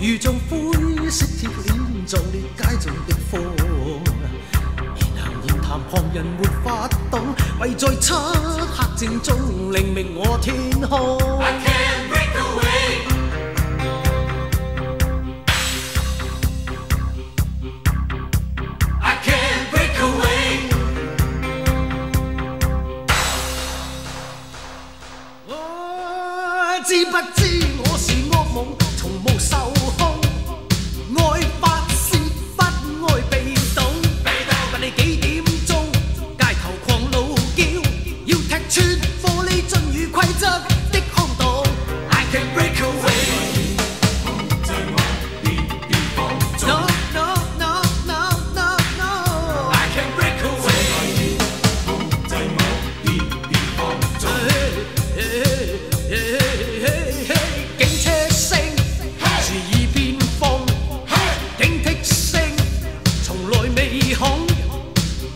如像灰色铁链撞裂街中的风。言行言谈旁人没法懂，唯在漆黑正中令明我天空。I can't break away. I can't break away. 知不知我是噩梦， 從無受。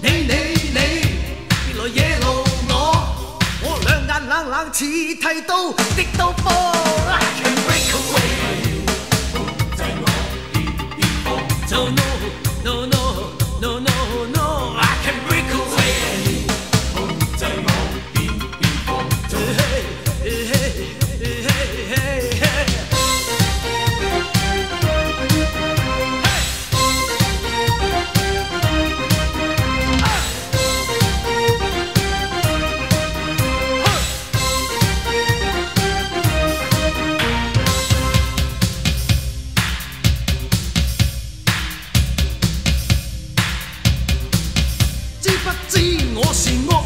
你你你别来惹怒我我两眼冷冷似剃刀直到福不知我是爱。